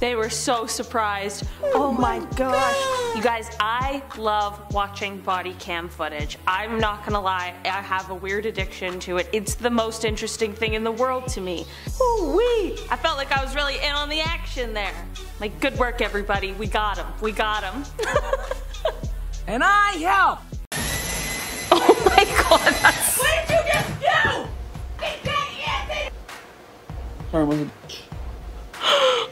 They were so surprised. Oh, oh my gosh. You guys, I love watching body cam footage. I'm not gonna lie, I have a weird addiction to it. It's the most interesting thing in the world to me. Ooh wee! I felt like I was really in on the action there. Like, good work, everybody. We got him. We got him. And I help. oh my god, that's. What did you just do? Sorry, was it?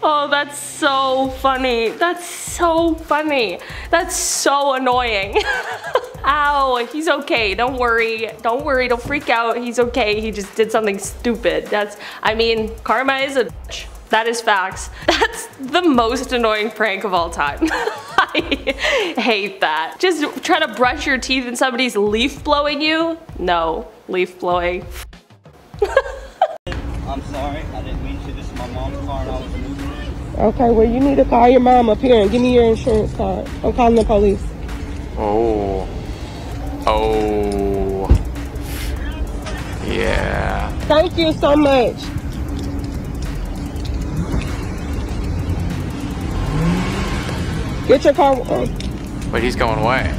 Oh, that's so funny. That's so funny. That's so annoying. Ow, he's okay. Don't worry. Don't worry. Don't freak out. He's okay. He just did something stupid. That's, I mean, karma is a bitch. That is facts. That's the most annoying prank of all time. I hate that. Just try to brush your teeth and somebody's leaf blowing you? No, leaf blowing. Okay, well, you need to call your mom up here and give me your insurance card. I'm calling the police. Oh. Oh. Yeah. Thank you so much. Get your car. Uh, oh, But he's going away.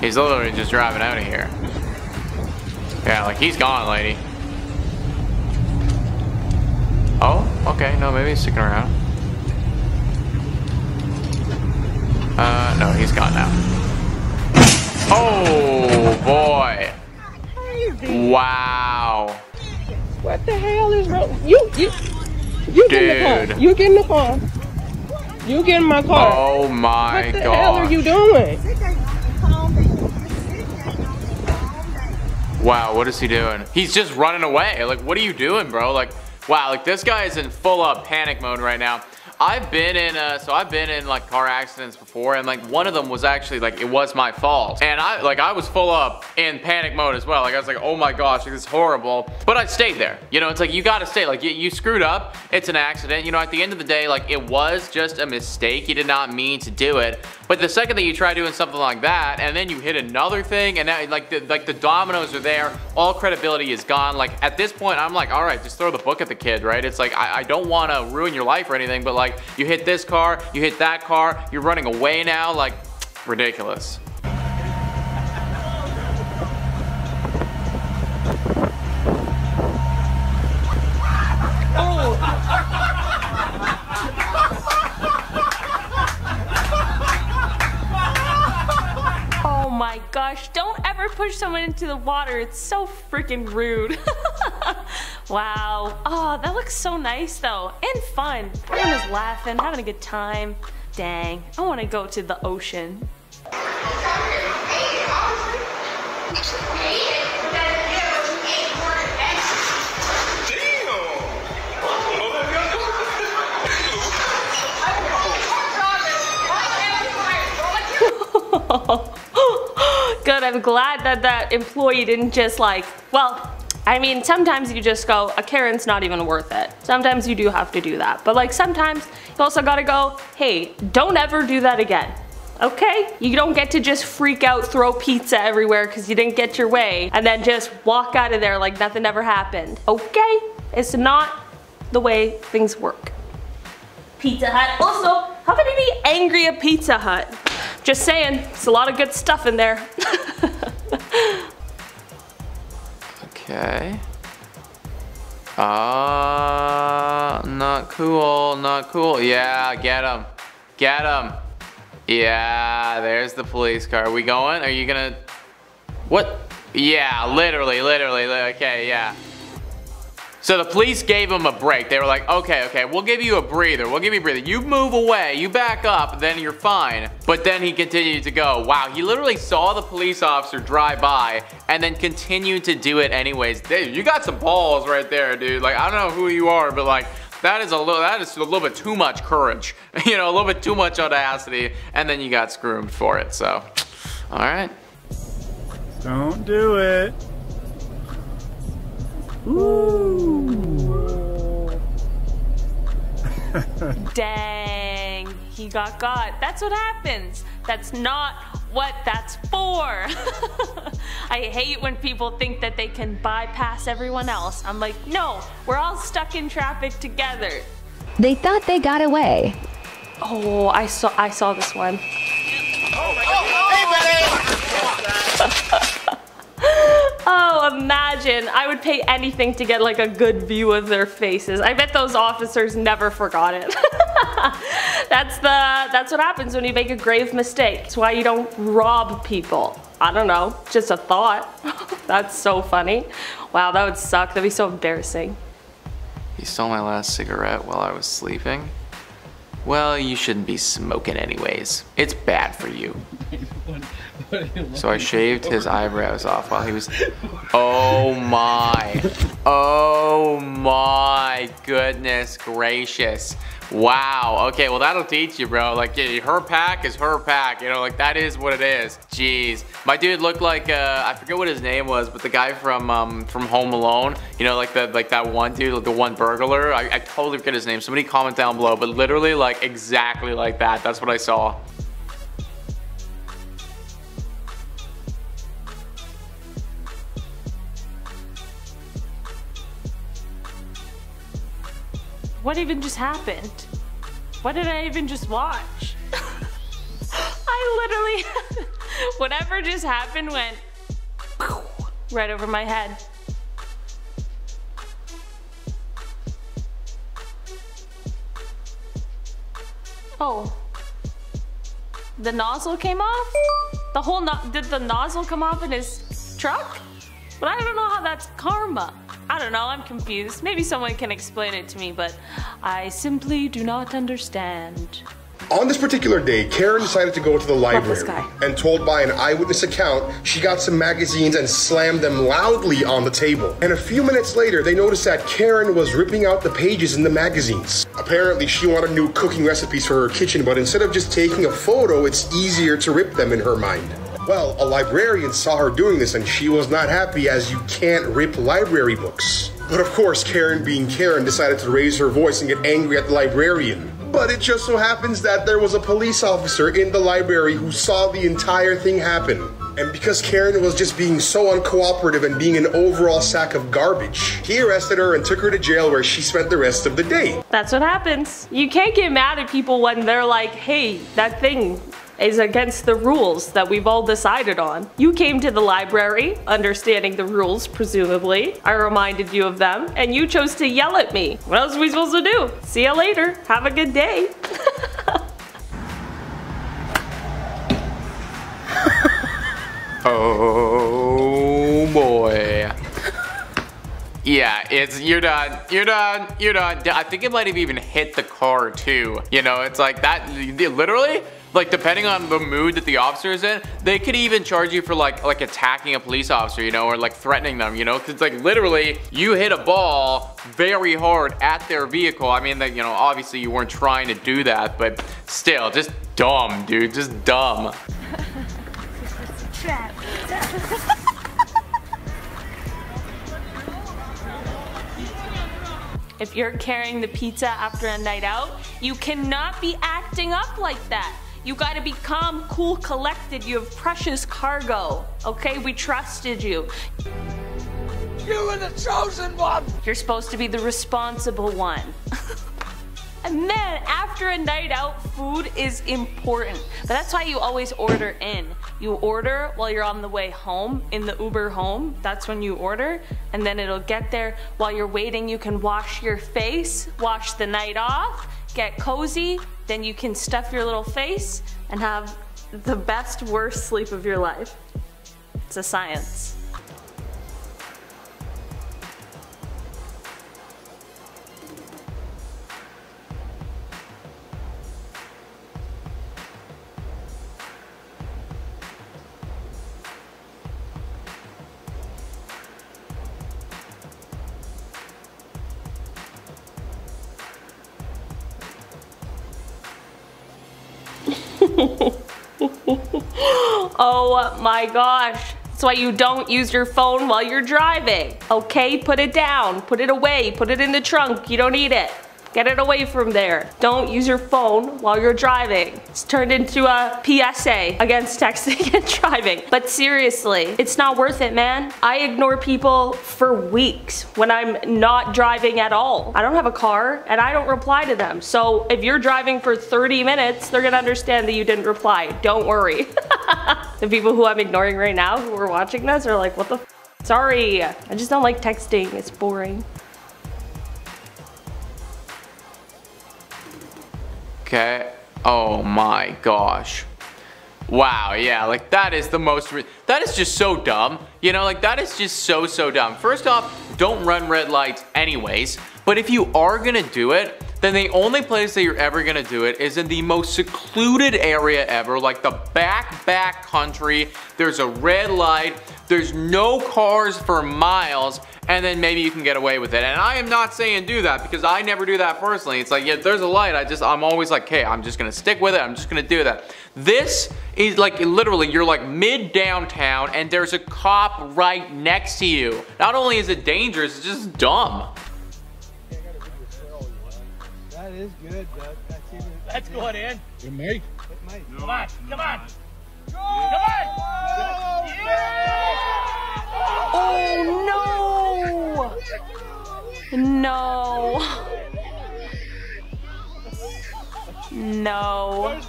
He's literally just driving out of here. Yeah, like he's gone, lady. Oh, okay. No, maybe he's sticking around. Uh, no, he's gone now. Oh, boy. crazy. Wow. What the hell is wrong? You, you, you get in the car. You get in the car. You get in my car. Oh my God. what the god. hell are you doing? Wow, what is he doing? He's just running away. Like, what are you doing, bro? Like, wow, like this guy is in full up panic mode right now. I've been in, uh, so I've been in like car accidents before and like one of them was actually like, it was my fault. And I, like I was full up in panic mode as well. Like I was like, oh my gosh, like, this is horrible. But I stayed there. You know, it's like, you gotta stay. Like you, you screwed up, it's an accident. You know, at the end of the day, like it was just a mistake. You did not mean to do it. But the second that you try doing something like that and then you hit another thing and now like the, like the dominoes are there, all credibility is gone. Like at this point, I'm like, all right, just throw the book at the kid, right? It's like, I, I don't want to ruin your life or anything, but like you hit this car, you hit that car, you're running away now, like ridiculous. Oh my gosh, don't ever push someone into the water. It's so freaking rude. wow. Oh, that looks so nice though. And fun. Everyone is laughing, having a good time. Dang, I want to go to the ocean. I'm glad that that employee didn't just like, well, I mean, sometimes you just go, a Karen's not even worth it. Sometimes you do have to do that. But like sometimes you also gotta go, hey, don't ever do that again. Okay? You don't get to just freak out, throw pizza everywhere because you didn't get your way, and then just walk out of there like nothing ever happened. Okay? It's not the way things work. Pizza Hut. Also, how you be angry at Pizza Hut? Just saying, it's a lot of good stuff in there. Okay. Ah, not cool, not cool. Yeah, get him. Get him. Yeah, there's the police car. Are we going? Are you gonna... What? Yeah, literally, literally, okay, yeah. So the police gave him a break. They were like, okay, okay, we'll give you a breather. We'll give you a breather. You move away, you back up, then you're fine. But then he continued to go. Wow, he literally saw the police officer drive by and then continued to do it anyways. Dude, you got some balls right there, dude. Like, I don't know who you are, but like, that is a little, that is a little bit too much courage. You know, a little bit too much audacity, and then you got screwed for it, so. All right. Don't do it. Dang, he got got. That's what happens. That's not what that's for. I hate when people think that they can bypass everyone else. I'm like, no, we're all stuck in traffic together. They thought they got away. Oh, I saw I saw this one. Oh, Oh, imagine. I would pay anything to get like a good view of their faces. I bet those officers never forgot it. that's the that's what happens when you make a grave mistake. It's why you don't rob people. I don't know, just a thought. that's so funny. Wow, that would suck. That'd be so embarrassing. He stole my last cigarette while I was sleeping. Well, you shouldn't be smoking anyways. It's bad for you. So I shaved his eyebrows off while he was. Oh my. Oh my goodness gracious. Wow. Okay, well that'll teach you, bro. Like her pack is her pack. You know, like that is what it is. Jeez. My dude looked like uh, I forget what his name was, but the guy from um, from Home Alone. You know, like the like that one dude, like the one burglar. I, I totally forget his name. Somebody comment down below. But literally, like exactly like that. That's what I saw. What even just happened? What did I even just watch? I literally, whatever just happened went right over my head. Oh. The nozzle came off? The whole no did the nozzle come off in his truck? But I don't know how that's karma. I don't know, I'm confused. Maybe someone can explain it to me, but I simply do not understand. On this particular day, Karen decided to go to the library and told by an eyewitness account she got some magazines and slammed them loudly on the table. And a few minutes later, they noticed that Karen was ripping out the pages in the magazines. Apparently, she wanted new cooking recipes for her kitchen, but instead of just taking a photo, it's easier to rip them in her mind. Well, a librarian saw her doing this and she was not happy as you can't rip library books. But of course, Karen being Karen decided to raise her voice and get angry at the librarian. But it just so happens that there was a police officer in the library who saw the entire thing happen. And because Karen was just being so uncooperative and being an overall sack of garbage, he arrested her and took her to jail where she spent the rest of the day. That's what happens. You can't get mad at people when they're like, hey, that thing is against the rules that we've all decided on. You came to the library, understanding the rules, presumably. I reminded you of them, and you chose to yell at me. What else are we supposed to do? See you later. Have a good day. Oh boy. Yeah, it's you're done, you're done, you're done. I think it might have even hit the car too. You know, it's like that. Literally, like depending on the mood that the officer is in, they could even charge you for like like attacking a police officer, you know, or like threatening them, you know, because like literally you hit a ball very hard at their vehicle. I mean, that you know, obviously you weren't trying to do that, but still, just dumb, dude, just dumb. If you're carrying the pizza after a night out, you cannot be acting up like that. You gotta be calm, cool, collected. You have precious cargo. Okay, we trusted you. You were the chosen one! You're supposed to be the responsible one. and then after a night out, food is important. But that's why you always order in. You order while you're on the way home in the Uber home. That's when you order. And then it'll get there while you're waiting. You can wash your face, wash the night off, get cozy. Then you can stuff your little face and have the best, worst sleep of your life. It's a science. My gosh. That's why you don't use your phone while you're driving. Okay, put it down, put it away, put it in the trunk. You don't need it. Get it away from there. Don't use your phone while you're driving. It's turned into a PSA against texting and driving. But seriously, it's not worth it, man. I ignore people for weeks when I'm not driving at all. I don't have a car and I don't reply to them. So if you're driving for 30 minutes, they're gonna understand that you didn't reply. Don't worry. the people who I'm ignoring right now who are watching this are like, what the Sorry, I just don't like texting. It's boring. Okay. Oh my gosh. Wow, yeah, like that is the most, that is just so dumb. You know, like that is just so, so dumb. First off, don't run red lights anyways. But if you are gonna do it, then the only place that you're ever gonna do it is in the most secluded area ever, like the back, back country. There's a red light, there's no cars for miles, and then maybe you can get away with it. And I am not saying do that because I never do that personally. It's like, yeah, there's a light. I just, I'm always like, okay, I'm just gonna stick with it. I'm just gonna do that. This is like, literally, you're like mid downtown and there's a cop right next to you. Not only is it dangerous, it's just dumb. That is good, bud. That's even. That's going in. It might. Come on, come on. Come on. Oh no! No. No.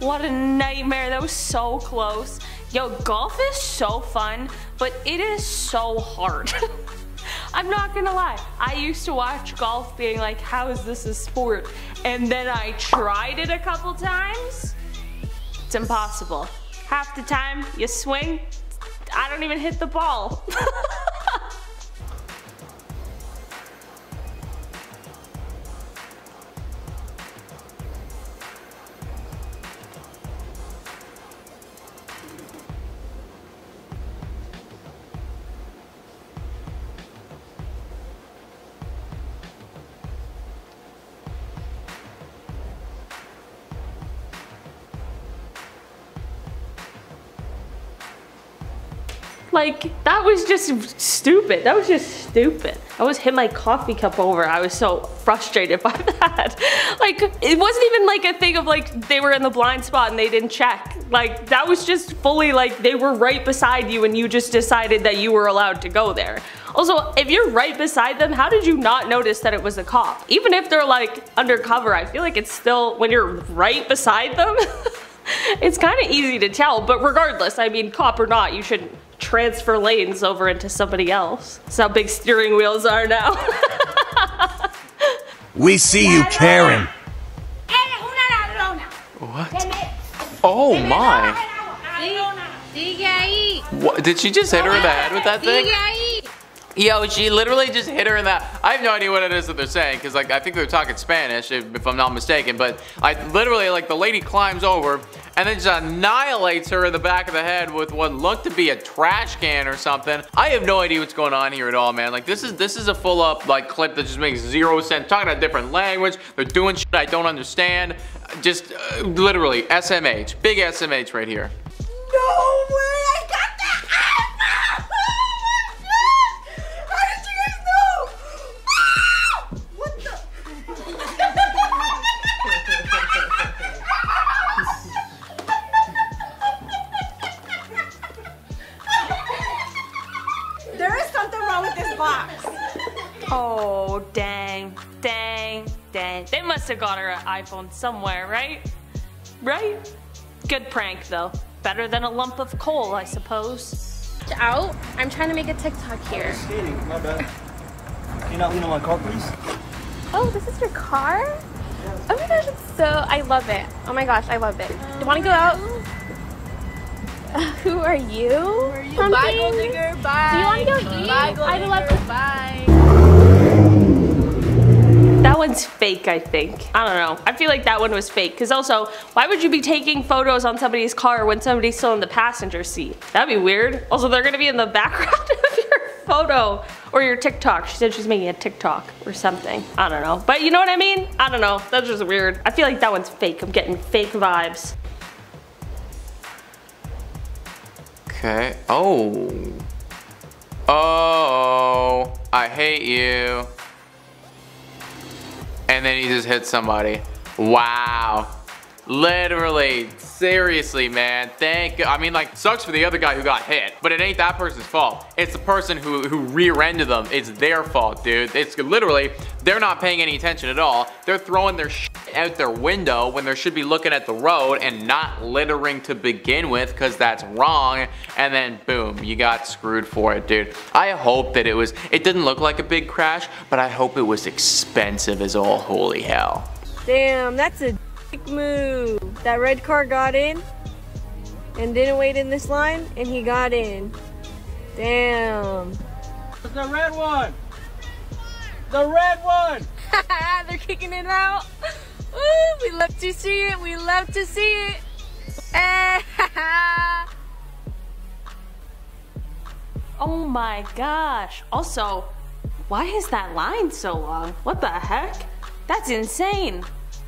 What a nightmare. That was so close. Yo, golf is so fun, but it is so hard. I'm not gonna lie. I used to watch golf being like, how is this a sport? And then I tried it a couple times. It's impossible. Half the time you swing, I don't even hit the ball. Like, that was just stupid. That was just stupid. I almost hit my coffee cup over. I was so frustrated by that. Like, it wasn't even like a thing of like, they were in the blind spot and they didn't check. Like, that was just fully like, they were right beside you and you just decided that you were allowed to go there. Also, if you're right beside them, how did you not notice that it was a cop? Even if they're like undercover, I feel like it's still, when you're right beside them, it's kind of easy to tell. But regardless, I mean, cop or not, you should transfer lanes over into somebody else. That's how big steering wheels are now. We see you, Karen. What? Oh my. What, did she just hit her in the head with that thing? Yo, she literally just hit her in that. I have no idea what it is that they're saying because like I think they're talking Spanish if, if I'm not mistaken. But I literally like the lady climbs over and then just annihilates her in the back of the head with what looked to be a trash can or something. I have no idea what's going on here at all, man. Like this is this is a full up like clip that just makes zero sense. Talking a different language, they're doing shit I don't understand. Just uh, literally SMH, big SMH right here. Have got her an iPhone somewhere, right? Right? Good prank though. Better than a lump of coal, I suppose. out. I'm trying to make a TikTok here. Skating, my bad. Can you not lean on my car, please? Oh, this is your car? Oh my gosh, it's so, I love it. Oh my gosh, I love it. Do you want to go out? Who are you? Who are you? Bye, gold digger. Bye. Do you want to go eat? Bye, gold I'd love to. Bye. That one's fake, I think. I don't know. I feel like that one was fake. Because also, why would you be taking photos on somebody's car when somebody's still in the passenger seat? That'd be weird. Also, they're gonna be in the background of your photo or your TikTok. She said she's making a TikTok or something. I don't know. But you know what I mean? I don't know. That's just weird. I feel like that one's fake. I'm getting fake vibes. Okay. Oh. Oh. I hate you. And then he just hits somebody. Wow. Literally, seriously, man. Thank. I mean, like, sucks for the other guy who got hit, but it ain't that person's fault. It's the person who who rear-ended them. It's their fault, dude. It's literally they're not paying any attention at all. They're throwing their shit out their window when they should be looking at the road and not littering to begin with, because that's wrong. And then boom, you got screwed for it, dude. I hope that it was. It didn't look like a big crash, but I hope it was expensive as all holy hell. Damn, that's a dick move. That red car got in and didn't wait in this line, and he got in. Damn. It's the red one. The red one. They're kicking it out. Woo, we love to see it. We love to see it. Oh my gosh. Also, why is that line so long? What the heck? That's insane.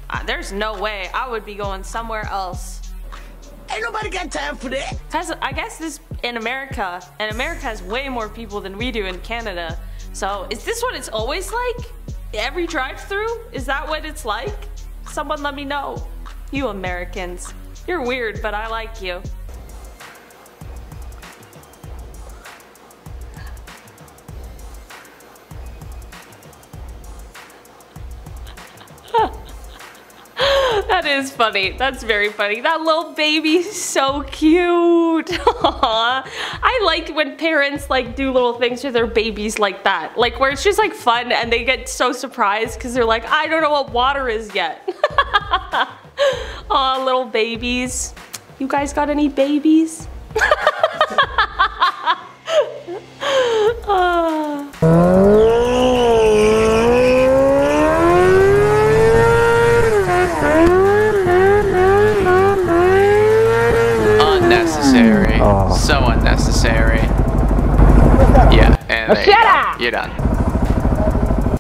Uh, there's no way I would be going somewhere else. Ain't nobody got time for that. Cause I guess this in America, and America has way more people than we do in Canada. So is this what it's always like? Every drive-through? Is that what it's like? Someone let me know. You Americans. You're weird, but I like you. That is funny. That's very funny. That little baby's so cute. Aww. I like when parents like do little things to their babies like that. Like where it's just like fun and they get so surprised because they're like, I don't know what water is yet. Aw, little babies. You guys got any babies? Ah. Unnecessary. So unnecessary. Yeah, and there you go. You're done.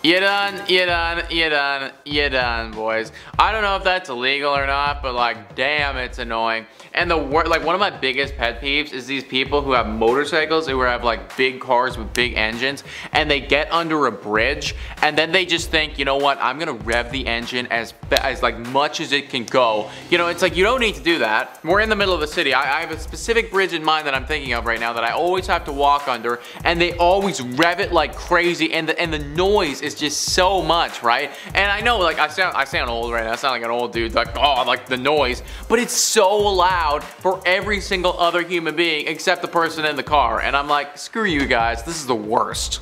You're done, you're done, you're done, you're done, boys. I don't know if that's illegal or not, but like, damn, it's annoying. And the wor like one of my biggest pet peeves is these people who have motorcycles who have like big cars with big engines and they get under a bridge and then they just think, you know what, I'm gonna rev the engine as as like much as it can go. You know, it's like you don't need to do that. We're in the middle of the city. I, I have a specific bridge in mind that I'm thinking of right now that I always have to walk under and they always rev it like crazy and the and the noise is just so much, right? And I know like I sound I sound old right now. I sound like an old dude like oh like the noise, but it's so loud for every single other human being except the person in the car. And I'm like, screw you guys, this is the worst.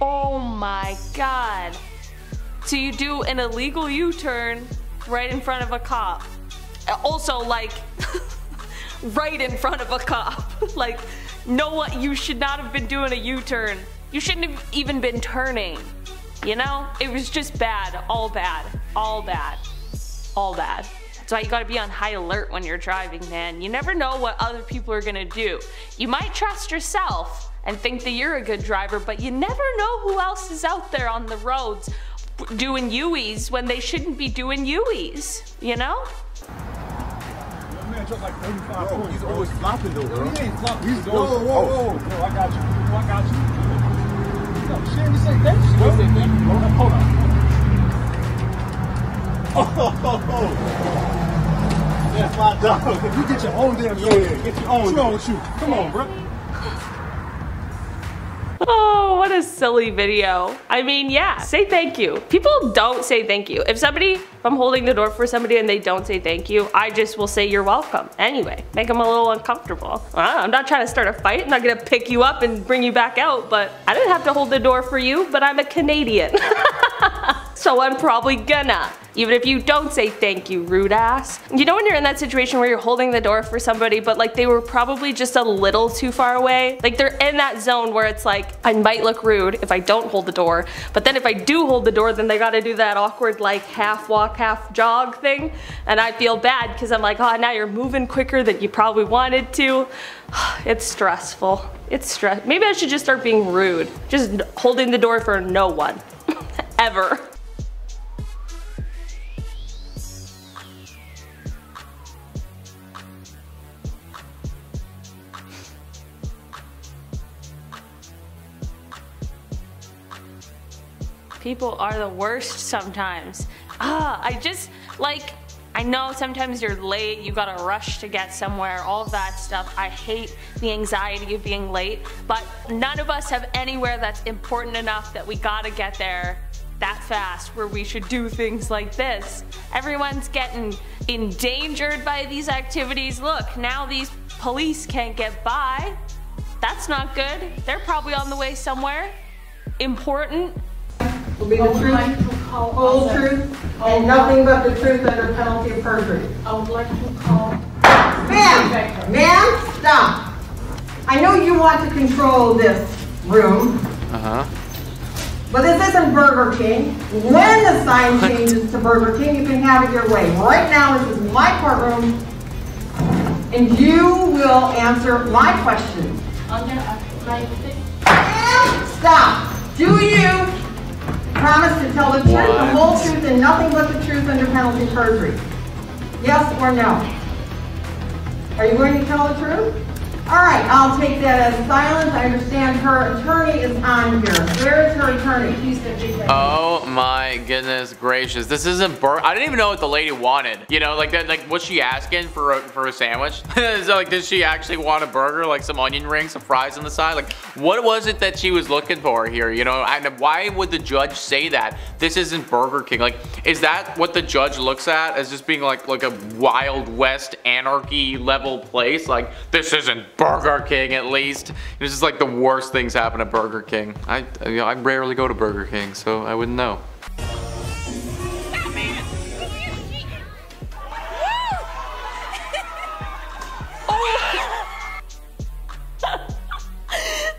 Oh my god. So you do an illegal U-turn right in front of a cop. Also like right in front of a cop. like no what you should not have been doing a U-turn. You shouldn't have even been turning. You know? It was just bad. All bad. All bad. All bad. That's why you gotta be on high alert when you're driving, man. You never know what other people are gonna do. You might trust yourself and think that you're a good driver, but you never know who else is out there on the roads doing U's when they shouldn't be doing U's, you know? Man, just like 35 bro, He's always flopping though, bro. He ain't flopping. He's always. Whoa, whoa, whoa. Oh. Bro, I got you. Bro, I got you. No, she ain't say thank you. Don't say thank you. Hold on. Hold on. Oh, That's my dog. You get your own damn yeah, Get your own. What's wrong with you? Come on, bro. Oh, what a silly video. I mean, yeah, say thank you. People don't say thank you. If somebody, if I'm holding the door for somebody and they don't say thank you, I just will say you're welcome. Anyway, make them a little uncomfortable. Well, I'm not trying to start a fight. I'm not gonna pick you up and bring you back out, but I didn't have to hold the door for you, but I'm a Canadian. so I'm probably gonna. Even if you don't say thank you, rude ass. You know when you're in that situation where you're holding the door for somebody, but like they were probably just a little too far away? Like they're in that zone where it's like, I might look rude if I don't hold the door, but then if I do hold the door, then they gotta do that awkward like half walk, half jog thing. And I feel bad because I'm like, oh, now you're moving quicker than you probably wanted to. It's stressful. It's stress. Maybe I should just start being rude. Just holding the door for no one. Ever. People are the worst sometimes. Ah, I just, like, I know sometimes you're late, you gotta rush to get somewhere, all of that stuff. I hate the anxiety of being late, but none of us have anywhere that's important enough that we gotta get there that fast where we should do things like this. Everyone's getting endangered by these activities. Look, now these police can't get by. That's not good. They're probably on the way somewhere. Important. Will be the truth, whole truth, and nothing but the truth under penalty of perjury. I would like to call. Ma'am, ma'am, stop. I know you want to control this room, Uh huh. but this isn't Burger King. When the sign changes to Burger King, you can have it your way. Right now, this is my courtroom, and you will answer my questions. Under, my, Ma'am, stop. Do you promise to tell the truth, the whole truth, and nothing but the truth under penalty of perjury? Yes or no? Are you going to tell the truth? All right, I'll take that as silence. I understand her attorney is on here. Where is her attorney? Oh my goodness gracious! This isn't bur. I didn't even know what the lady wanted. You know, like that. Like, was she asking for a, for a sandwich? so, like, did she actually want a burger, like some onion rings, some fries on the side? Like, what was it that she was looking for here? You know, and why would the judge say that? This isn't Burger King. Like, is that what the judge looks at as just being like like a Wild West anarchy level place? Like, this isn't Burger King at least. It's just like the worst things happen at Burger King. I you know, I rarely go to Burger King, so I wouldn't know.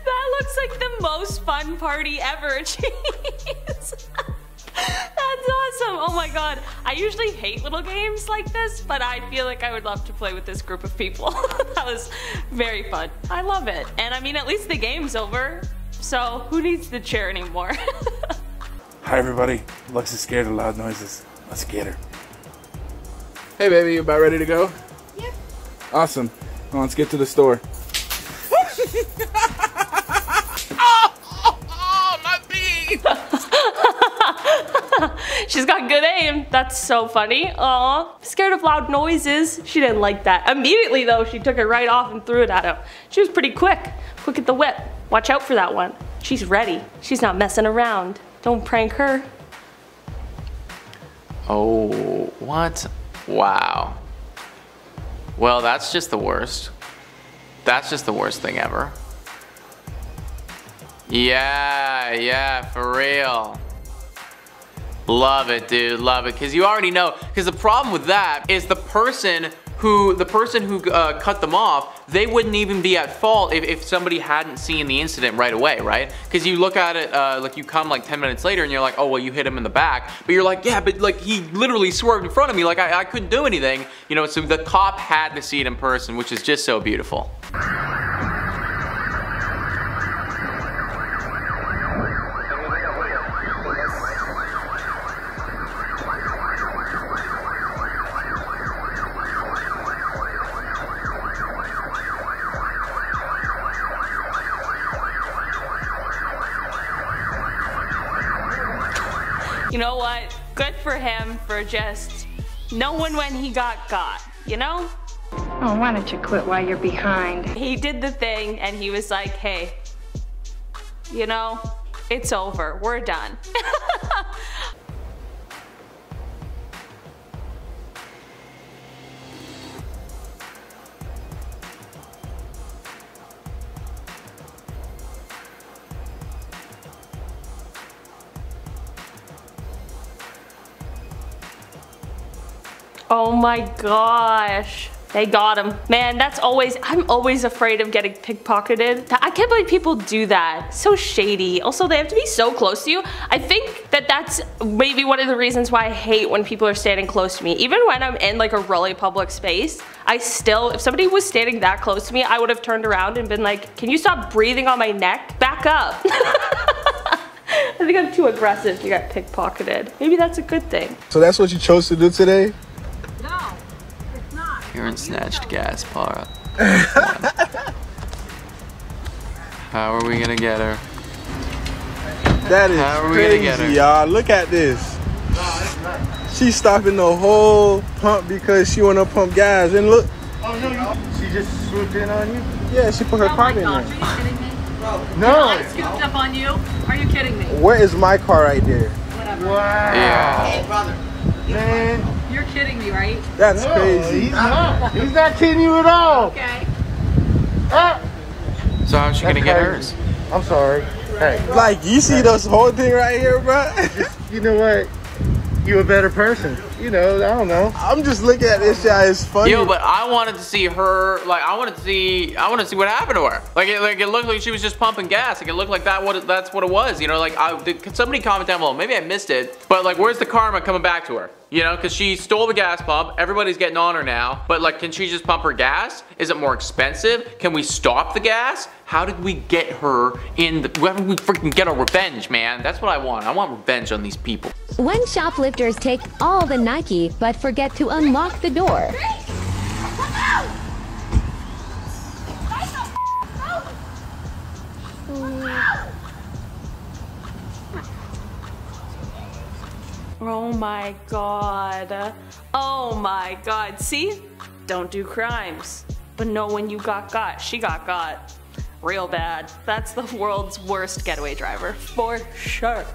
That looks like the most fun party ever. Jeez. That's awesome. Oh my god. I usually hate little games like this, but I feel like I would love to play with this group of people. that was very fun. I love it. And I mean, at least the game's over. So who needs the chair anymore? Hi everybody. Lux is scared of loud noises. Let's get her. Hey baby, you about ready to go? Yep. Awesome. Come on, let's get to the store. That's so funny. Aw. Scared of loud noises. She didn't like that. Immediately though, she took it right off and threw it at him. She was pretty quick. Quick at the whip. Watch out for that one. She's ready. She's not messing around. Don't prank her. Oh, what? Wow. Well, that's just the worst. That's just the worst thing ever. Yeah, yeah, for real. Love it, dude. Love it. Because you already know. Because the problem with that is the person who the person who uh, cut them off, they wouldn't even be at fault if, if somebody hadn't seen the incident right away, right? Because you look at it, uh, like you come like 10 minutes later and you're like, oh, well, you hit him in the back. But you're like, yeah, but like he literally swerved in front of me. Like I, I couldn't do anything. You know, so the cop had to see it in person, which is just so beautiful. You know what? Good for him for just knowing when he got got, you know? Oh, why don't you quit while you're behind? He did the thing and he was like, hey, you know, it's over. We're done. My gosh. They got him. Man, that's always, I'm always afraid of getting pickpocketed. I can't believe people do that. So shady. Also, they have to be so close to you. I think that that's maybe one of the reasons why I hate when people are standing close to me. Even when I'm in like a really public space, I still, if somebody was standing that close to me, I would have turned around and been like, can you stop breathing on my neck? Back up. I think I'm too aggressive to get pickpocketed. Maybe that's a good thing. So that's what you chose to do today? Karen snatched gas, Para. How are we gonna get her? That is How are we gonna get her? crazy, y'all. Look at this. She's stopping the whole pump because she wanna pump gas. And look, Oh no, She just swooped in on you? yeah, she put her Oh my card in gosh, there. are you kidding me? No. I scooped up on you? Are you kidding me? Where is my car right there? Whatever. Yeah. Man, You're kidding me, right? That's no, crazy. He's not. He's not kidding you at all. Okay. Ah, So how's she gonna get hers? I'm sorry. Hey, Like, you see this whole thing right here, bro? you know what? You a better person. You know, I don't know. I'm just looking at this guy It's funny. Yo, but I wanted to see her. Like, I wanted to see. I wanted to see what happened to her. Like, it, like it looked like she was just pumping gas. Like, it looked like that. What that's what it was. You know, like, I did, could somebody comment down below? Maybe I missed it. But like, where's the karma coming back to her? You know, because she stole the gas pump. Everybody's getting on her now. But like, can she just pump her gas? Is it more expensive? Can we stop the gas? How did we get her in the? How did we freaking get our revenge, man? That's what I want. I want revenge on these people. When shoplifters take all the Nike but forget to unlock the door. Oh my god. Oh my god. See? Don't do crimes. But know when you got got. She got got. Real bad. That's the world's worst getaway driver. For sure.